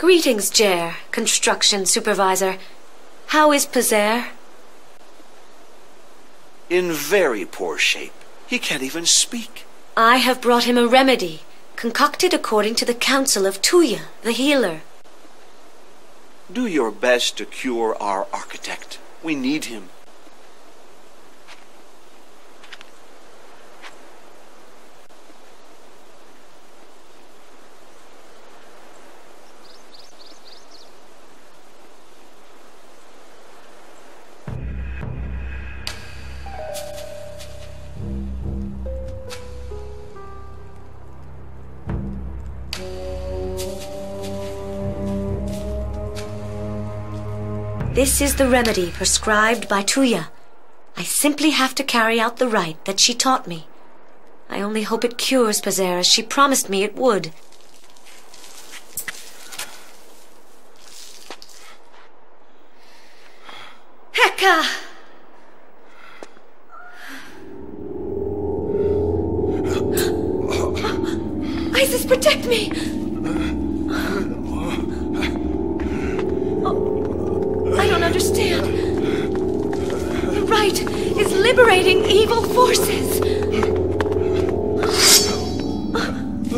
Greetings, Jer, construction supervisor. How is Pazer? In very poor shape. He can't even speak. I have brought him a remedy, concocted according to the counsel of Tuya, the healer. Do your best to cure our architect. We need him. This is the remedy prescribed by Tuya. I simply have to carry out the rite that she taught me. I only hope it cures Pazer as she promised me it would. Heka! Isis, protect me! Liberating evil forces.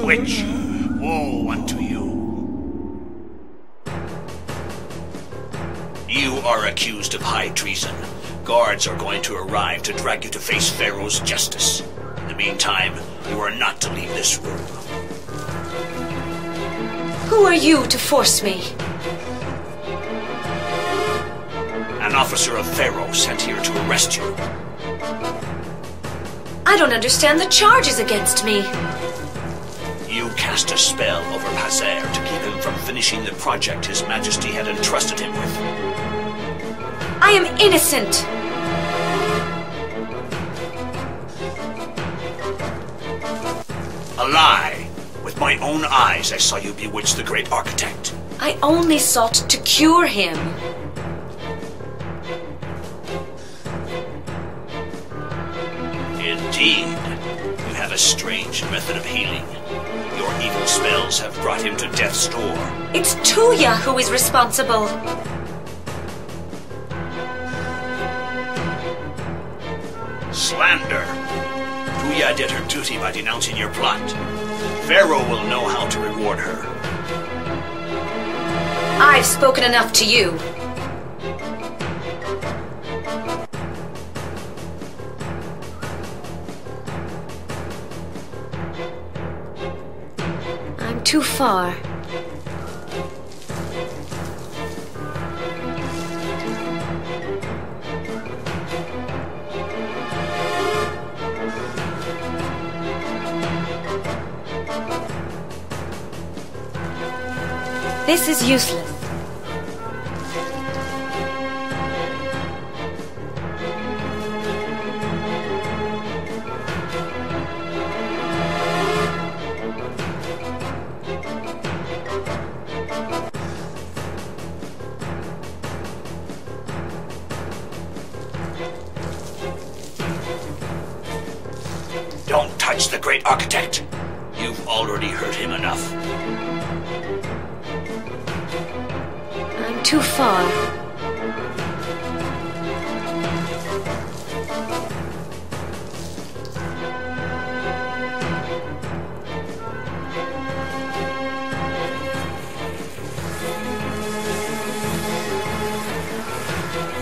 Witch, woe unto you. You are accused of high treason. Guards are going to arrive to drag you to face Pharaoh's justice. In the meantime, you are not to leave this room. Who are you to force me? An officer of Pharaoh sent here to arrest you. I don't understand the charges against me. You cast a spell over Pazer to keep him from finishing the project His Majesty had entrusted him with. I am innocent. A lie! With my own eyes, I saw you bewitch the great architect. I only sought to cure him. A strange method of healing. Your evil spells have brought him to death's door. It's Tuya who is responsible. Slander! Tuya did her duty by denouncing your plot. Pharaoh will know how to reward her. I've spoken enough to you. Too far. This is useless. Touch the great architect. You've already hurt him enough. I'm too far.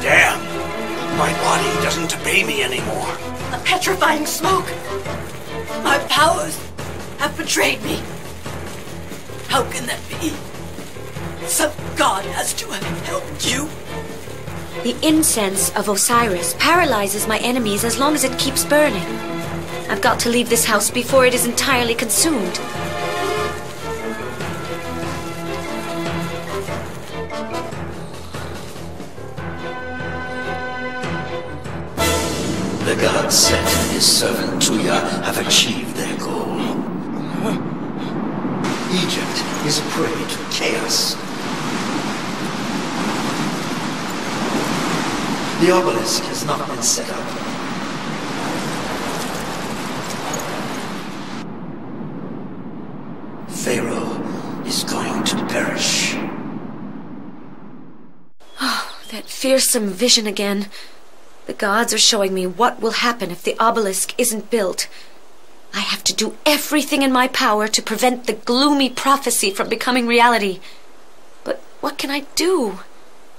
Damn! My body doesn't obey me anymore. A petrifying smoke! My powers have betrayed me. How can that be? Some god has to have helped you. The incense of Osiris paralyzes my enemies as long as it keeps burning. I've got to leave this house before it is entirely consumed. prey to chaos. The obelisk has not been set up. Pharaoh is going to perish. Oh, that fearsome vision again. The gods are showing me what will happen if the obelisk isn't built. I have to do everything in my power to prevent the gloomy prophecy from becoming reality. But what can I do?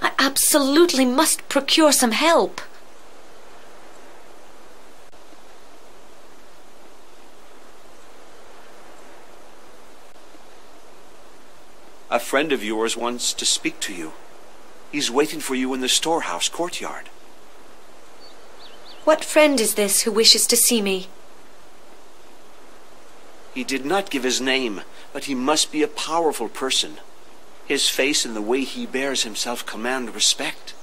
I absolutely must procure some help. A friend of yours wants to speak to you. He's waiting for you in the storehouse courtyard. What friend is this who wishes to see me? He did not give his name, but he must be a powerful person. His face and the way he bears himself command respect.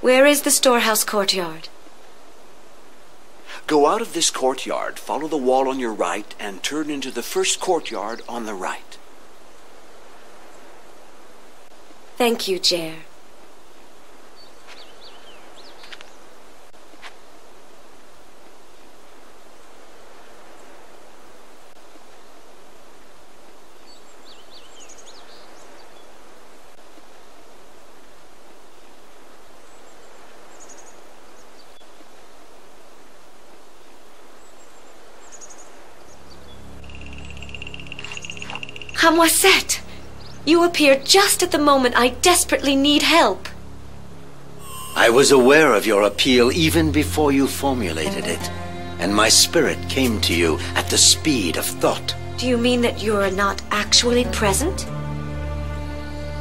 Where is the storehouse courtyard? Go out of this courtyard, follow the wall on your right, and turn into the first courtyard on the right. Thank you, Jer. Hamwaset! You appear just at the moment I desperately need help. I was aware of your appeal even before you formulated it, and my spirit came to you at the speed of thought. Do you mean that you're not actually present?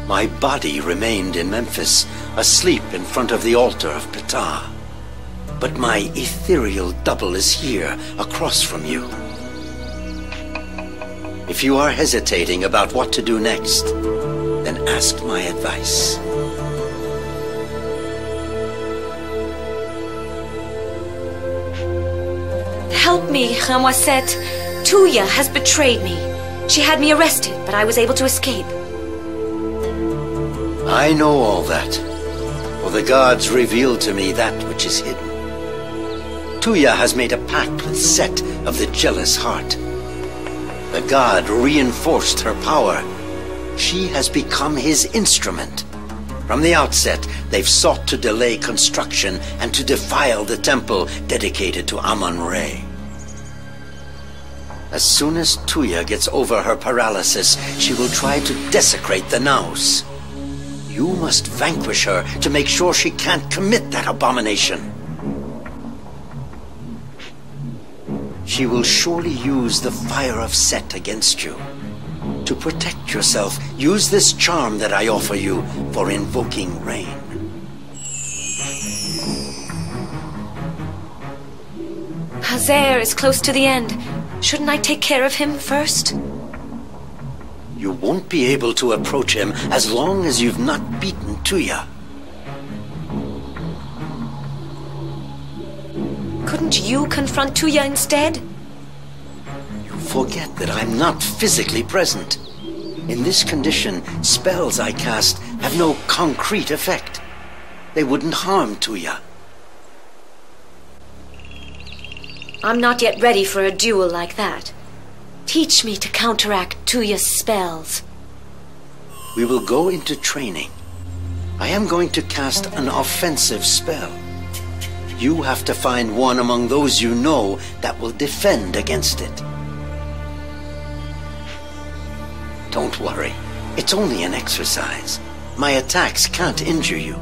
My body remained in Memphis, asleep in front of the altar of Ptah. But my ethereal double is here, across from you. If you are hesitating about what to do next, then ask my advice. Help me, Hamwaset. Tuya has betrayed me. She had me arrested, but I was able to escape. I know all that, for the gods revealed to me that which is hidden. Tuya has made a pact with Set of the Jealous Heart. The god reinforced her power. She has become his instrument. From the outset, they've sought to delay construction and to defile the temple dedicated to Amon-Re. As soon as Tuya gets over her paralysis, she will try to desecrate the Naos. You must vanquish her to make sure she can't commit that abomination. She will surely use the fire of Set against you. To protect yourself, use this charm that I offer you for invoking rain. Pazer is close to the end. Shouldn't I take care of him first? You won't be able to approach him as long as you've not beaten Tuya. Couldn't you confront Tuya instead? Forget that I'm not physically present. In this condition, spells I cast have no concrete effect. They wouldn't harm Tuya. I'm not yet ready for a duel like that. Teach me to counteract Tuya's spells. We will go into training. I am going to cast an offensive spell. You have to find one among those you know that will defend against it. Don't worry. It's only an exercise. My attacks can't injure you.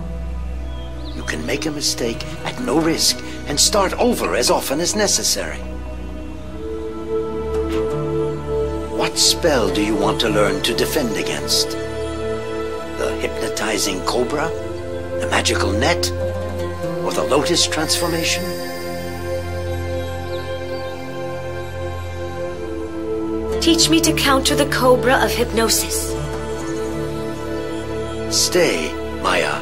You can make a mistake at no risk and start over as often as necessary. What spell do you want to learn to defend against? The hypnotizing cobra? The magical net? Or the lotus transformation? Teach me to counter the cobra of hypnosis. Stay, Maya.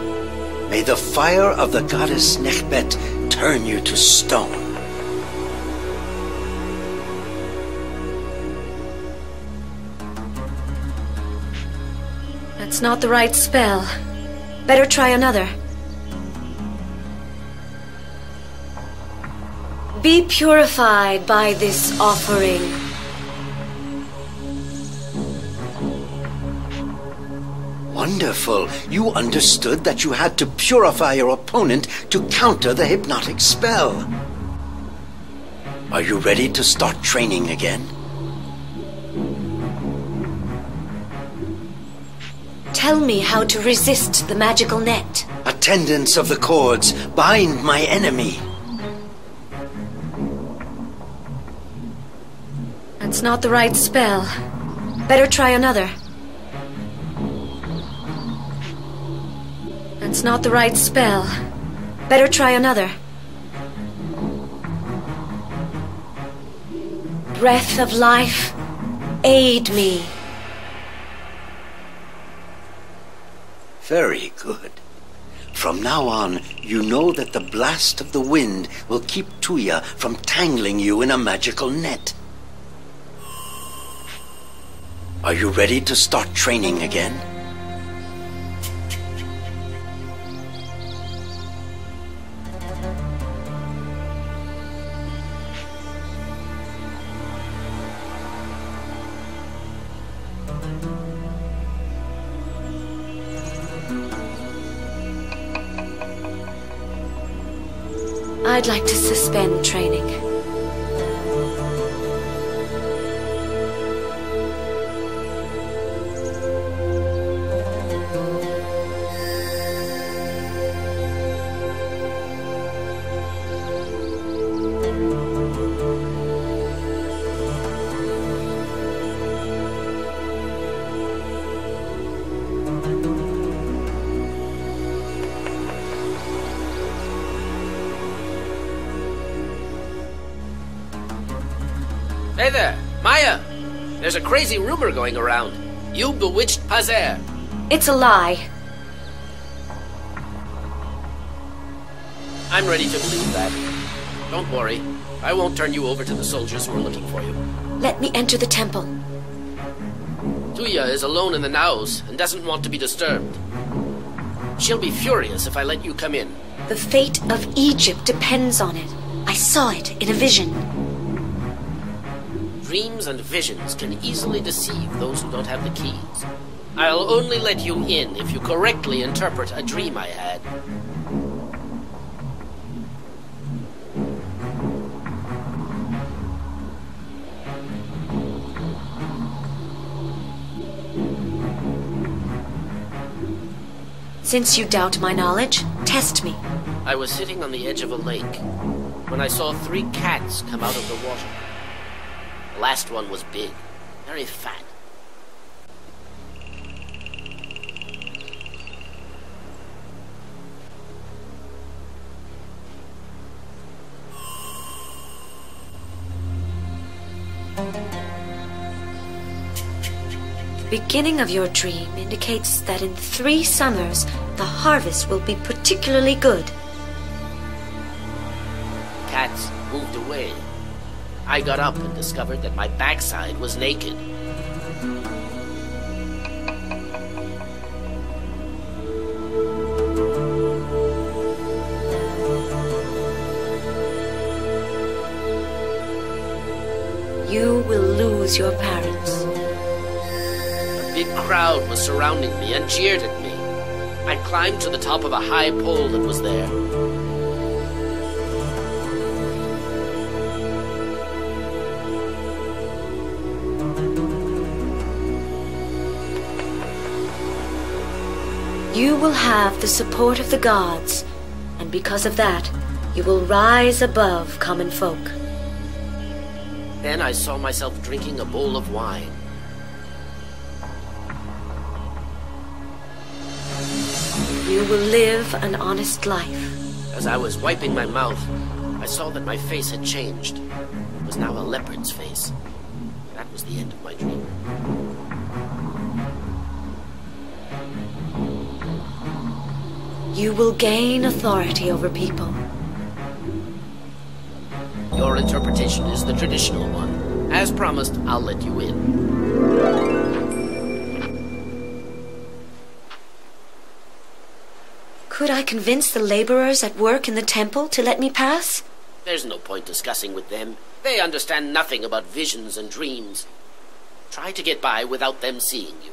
May the fire of the goddess Nechbet turn you to stone. That's not the right spell. Better try another. Be purified by this offering. Wonderful. You understood that you had to purify your opponent to counter the hypnotic spell. Are you ready to start training again? Tell me how to resist the magical net. Attendants of the cords, bind my enemy. That's not the right spell. Better try another. That's not the right spell. Better try another. Breath of life, aid me. Very good. From now on, you know that the blast of the wind will keep Tuya from tangling you in a magical net. Are you ready to start training again? Like to There's a crazy rumor going around. You bewitched Pazer. It's a lie. I'm ready to believe that. Don't worry. I won't turn you over to the soldiers who are looking for you. Let me enter the temple. Tuya is alone in the naos and doesn't want to be disturbed. She'll be furious if I let you come in. The fate of Egypt depends on it. I saw it in a vision. Dreams and visions can easily deceive those who don't have the keys. I'll only let you in if you correctly interpret a dream I had. Since you doubt my knowledge, test me. I was sitting on the edge of a lake when I saw three cats come out of the water. The last one was big, very fat. The beginning of your dream indicates that in three summers, the harvest will be particularly good. Cats moved away. I got up and discovered that my backside was naked. You will lose your parents. A big crowd was surrounding me and jeered at me. I climbed to the top of a high pole that was there. You will have the support of the gods, and because of that, you will rise above common folk. Then I saw myself drinking a bowl of wine. You will live an honest life. As I was wiping my mouth, I saw that my face had changed. It was now a leopard's face. That was the end of my dream. You will gain authority over people. Your interpretation is the traditional one. As promised, I'll let you in. Could I convince the laborers at work in the temple to let me pass? There's no point discussing with them. They understand nothing about visions and dreams. Try to get by without them seeing you.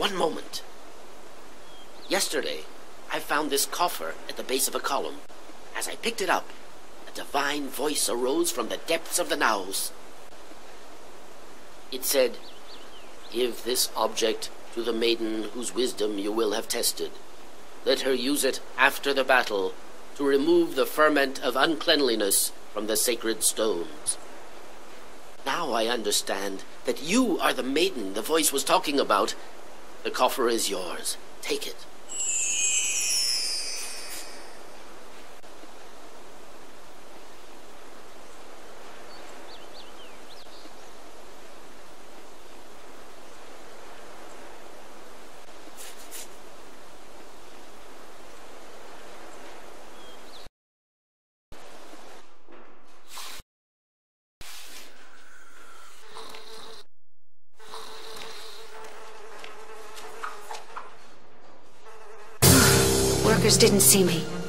One moment. Yesterday, I found this coffer at the base of a column. As I picked it up, a divine voice arose from the depths of the naos. It said, Give this object to the maiden whose wisdom you will have tested. Let her use it after the battle to remove the ferment of uncleanliness from the sacred stones. Now I understand that you are the maiden the voice was talking about. The coffer is yours. Take it. Didn't see me.